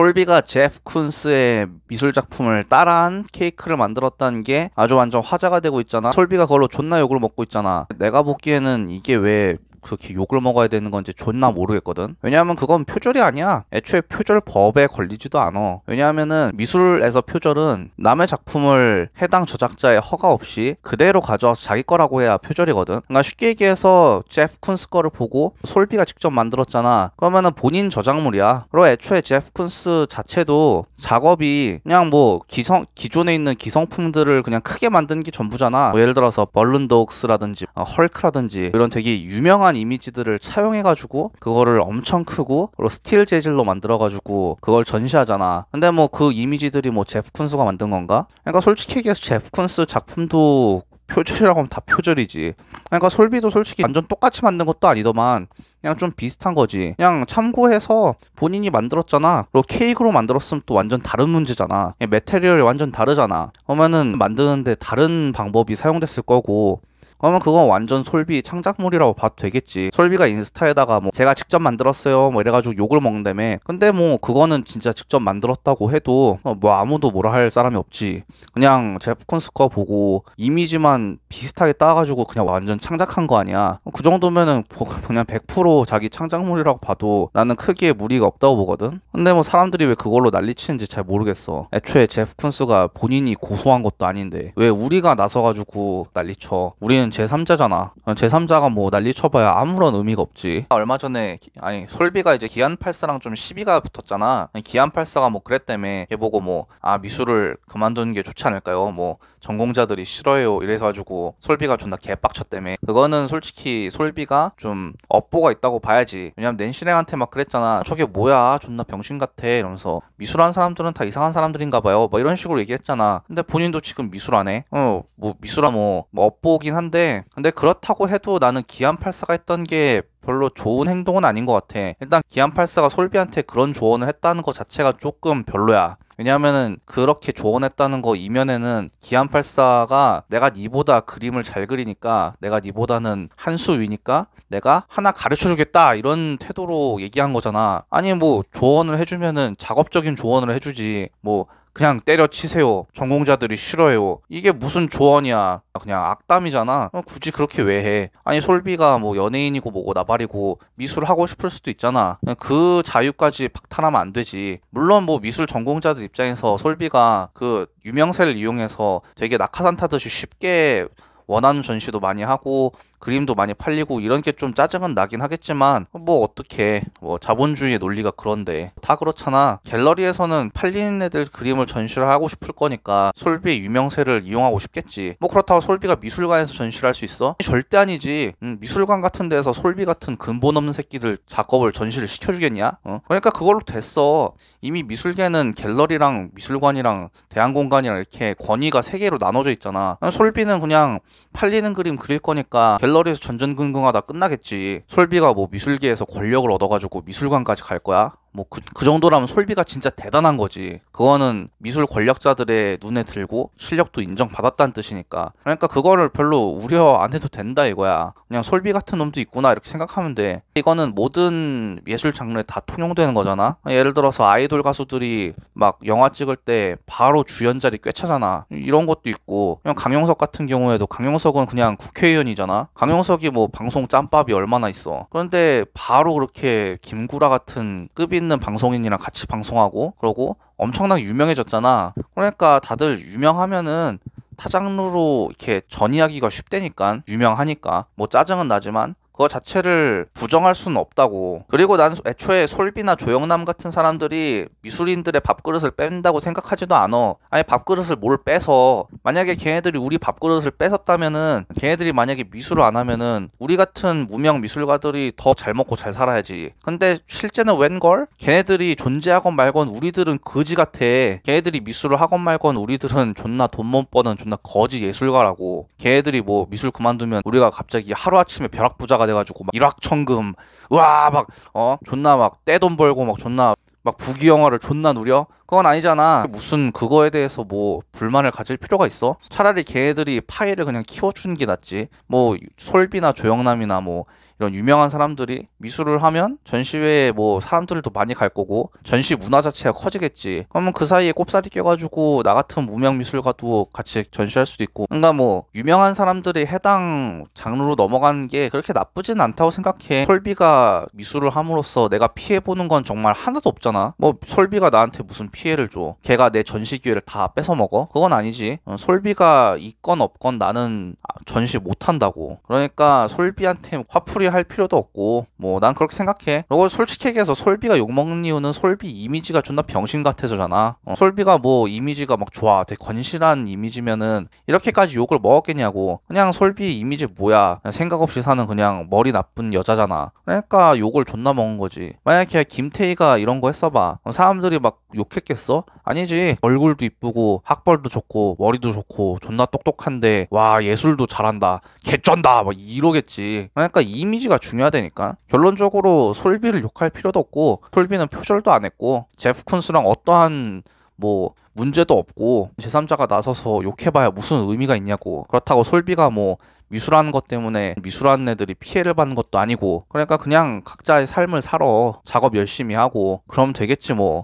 솔비가 제프 쿤스의 미술 작품을 따라한 케이크를 만들었다는 게 아주 완전 화제가 되고 있잖아. 솔비가 그걸로 존나 욕을 먹고 있잖아. 내가 보기에는 이게 왜 그렇게 욕을 먹어야 되는 건지 존나 모르겠거든. 왜냐하면 그건 표절이 아니야. 애초에 표절 법에 걸리지도 않아. 왜냐하면은 미술에서 표절은 남의 작품을 해당 저작자의 허가 없이 그대로 가져와서 자기 거라고 해야 표절이거든. 그러니까 쉽게 얘기해서 제프 쿤스 거를 보고 솔비가 직접 만들었잖아. 그러면은 본인 저작물이야. 그리고 애초에 제프 쿤스 자체도 작업이 그냥 뭐 기성 기존에 있는 기성품들을 그냥 크게 만든 게 전부잖아. 뭐 예를 들어서 벌룬독스라든지 어, 헐크라든지 이런 되게 유명한 이미지들을 차용해가지고 그거를 엄청 크고 그리고 스틸 재질로 만들어가지고 그걸 전시하잖아. 근데 뭐 그 이미지들이 뭐 제프 쿤스가 만든 건가? 그러니까 솔직히 얘기해서 제프 쿤스 작품도 표절이라고 하면 다 표절이지. 그러니까 솔비도 솔직히 완전 똑같이 만든 것도 아니더만 그냥 좀 비슷한 거지. 그냥 참고해서 본인이 만들었잖아. 그리고 케이크로 만들었으면 또 완전 다른 문제잖아. material이 완전 다르잖아. 그러면은 만드는데 다른 방법이 사용됐을 거고 그러면 그건 완전 솔비 창작물이라고 봐도 되겠지. 솔비가 인스타에다가 뭐 제가 직접 만들었어요 뭐 이래가지고 욕을 먹는다며. 근데 뭐 그거는 진짜 직접 만들었다고 해도 뭐 아무도 뭐라 할 사람이 없지. 그냥 제프 콘스 거 보고 이미지만 비슷하게 따가지고 그냥 완전 창작한 거 아니야. 그 정도면은 그냥 100% 자기 창작물이라고 봐도 나는 크게 무리가 없다고 보거든. 근데 뭐 사람들이 왜 그걸로 난리치는지 잘 모르겠어. 애초에 제프 콘스가 본인이 고소한 것도 아닌데 왜 우리가 나서가지고 난리쳐. 우리는 제3자잖아. 제3자가 뭐 난리 쳐봐야 아무런 의미가 없지. 얼마 전에 기- 아니 솔비가 이제 기안84랑 좀 시비가 붙었잖아. 기안84가 뭐 그랬다며 걔 보고 뭐 아 미술을 그만두는 게 좋지 않을까요? 뭐 전공자들이 싫어해요 이래가지고 솔비가 존나 개빡쳤다며. 그거는 솔직히 솔비가 좀 업보가 있다고 봐야지. 왜냐면 낸시랭한테 막 그랬잖아. 저게 뭐야 존나 병신 같아 이러면서 미술하는 사람들은 다 이상한 사람들인가 봐요. 뭐 이런 식으로 얘기했잖아. 근데 본인도 지금 미술 안 해. 어, 뭐 미술하 뭐, 뭐 업보긴 한데 근데 그렇다고 해도 나는 기안84가 했던 게 별로 좋은 행동은 아닌 것 같아. 일단 기안84가 솔비한테 그런 조언을 했다는 것 자체가 조금 별로야. 왜냐하면은 그렇게 조언했다는 거 이면에는 기안84가 내가 니보다 그림을 잘 그리니까 내가 니보다는 한 수 위니까 내가 하나 가르쳐 주겠다 이런 태도로 얘기한 거잖아. 아니 뭐 조언을 해주면은 작업적인 조언을 해주지 뭐 그냥 때려치세요. 전공자들이 싫어요. 이게 무슨 조언이야. 그냥 악담이잖아. 어, 굳이 그렇게 왜 해? 아니 솔비가 뭐 연예인이고 뭐고 나발이고 미술 하고 싶을 수도 있잖아. 그 자유까지 박탈하면 안 되지. 물론 뭐 미술 전공자들 입장에서 솔비가 그 유명세를 이용해서 되게 낙하산 타듯이 쉽게 원하는 전시도 많이 하고 그림도 많이 팔리고 이런 게 좀 짜증은 나긴 하겠지만 뭐 어떻게 뭐 자본주의의 논리가 그런데 다 그렇잖아 갤러리에서는 팔리는 애들 그림을 전시를 하고 싶을 거니까 솔비의 유명세를 이용하고 싶겠지 뭐 그렇다고 솔비가 미술관에서 전시를 할 수 있어? 절대 아니지 음, 미술관 같은 데서 솔비 같은 근본 없는 새끼들 작업을 전시를 시켜주겠냐? 어? 그러니까 그걸로 됐어 이미 미술계는 갤러리랑 미술관이랑 대한공간이랑 이렇게 권위가 세 개로 나눠져 있잖아 솔비는 그냥 팔리는 그림 그릴 거니까 갤 러리에서 전전긍긍하다 끝나겠지. 솔비가 뭐 미술계에서 권력을 얻어가지고 미술관까지 갈 거야? 뭐그 그 정도라면 솔비가 진짜 대단한 거지. 그거는 미술 권력자들의 눈에 들고 실력도 인정받았다는 뜻이니까. 그러니까 그거를 별로 우려 안 해도 된다 이거야. 그냥 솔비 같은 놈도 있구나 이렇게 생각하면 돼. 이거는 모든 예술 장르에 다 통용되는 거잖아. 예를 들어서 아이돌 가수들이 막 영화 찍을 때 바로 주연 자리 꿰차잖아. 이런 것도 있고. 그냥 강용석 같은 경우에도 강용석은 그냥 국회의원이잖아. 강용석이 뭐 방송 짬밥이 얼마나 있어. 그런데 바로 그렇게 김구라 같은 급 있는 방송인이랑 같이 방송하고 그러고 엄청나게 유명해졌잖아. 그러니까 다들 유명하면은 타 장르로 이렇게 전이하기가 쉽다니까 유명하니까 뭐 짜증은 나지만 그거 자체를 부정할 수는 없다고. 그리고 난 애초에 솔비나 조영남 같은 사람들이 미술인들의 밥그릇을 뺀다고 생각하지도 않아. 아니 밥그릇을 뭘 빼서 만약에 걔네들이 우리 밥그릇을 뺏었다면은 걔네들이 만약에 미술을 안 하면은 우리 같은 무명 미술가들이 더 잘 먹고 잘 살아야지. 근데 실제는 웬걸? 걔네들이 존재하건 말건 우리들은 거지 같아. 걔네들이 미술을 하건 말건 우리들은 존나 돈 못 버는 존나 거지 예술가라고. 걔네들이 뭐 미술 그만두면 우리가 갑자기 하루아침에 벼락부자가 돼가지고 막 일확천금 와막 어 존나 막 떼돈 벌고 막 존나 막 부귀 영화를 존나 누려? 그건 아니잖아. 무슨 그거에 대해서 뭐 불만을 가질 필요가 있어? 차라리 걔네들이 파이를 그냥 키워주는 게 낫지. 뭐 솔비나 조영남이나 뭐 이런 유명한 사람들이 미술을 하면 전시회에 뭐 사람들도 많이 갈 거고 전시 문화 자체가 커지겠지. 그러면 그 사이에 꼽사리 껴가지고 나 같은 무명 미술가도 같이 전시할 수도 있고. 그러니까 뭐 유명한 사람들이 해당 장르로 넘어가는 게 그렇게 나쁘진 않다고 생각해. 솔비가 미술을 함으로써 내가 피해 보는 건 정말 하나도 없잖아. 뭐 솔비가 나한테 무슨 피해를 줘? 걔가 내 전시 기회를 다 뺏어 먹어? 그건 아니지. 어, 솔비가 있건 없건 나는 아, 전시 못 한다고. 그러니까 솔비한테 화풀이 할 필요도 없고 뭐 난 그렇게 생각해. 그리고 솔직히 얘기해서 솔비가 욕먹는 이유는 솔비 이미지가 존나 병신 같아서잖아. 어, 솔비가 뭐 이미지가 막 좋아, 되게 건실한 이미지면은 이렇게까지 욕을 먹었겠냐고. 그냥 솔비 이미지 뭐야? 생각 없이 사는 그냥 머리 나쁜 여자잖아. 그러니까 욕을 존나 먹은 거지. 만약에 김태희가 이런 거 했어봐. 어, 사람들이 막 욕했겠어? 아니지. 얼굴도 이쁘고 학벌도 좋고 머리도 좋고 존나 똑똑한데 와 예술도 잘한다. 개쩐다. 막 이러겠지. 그러니까 이미 지가 중요하다니까. 결론적으로 솔비를 욕할 필요도 없고 솔비는 표절도 안 했고 제프 쿤스랑 어떠한 뭐 문제도 없고 제3자가 나서서 욕해봐야 무슨 의미가 있냐고 그렇다고 솔비가 뭐 미술하는 것 때문에 미술하는 애들이 피해를 받는 것도 아니고 그러니까 그냥 각자의 삶을 살아 작업 열심히 하고 그럼 되겠지 뭐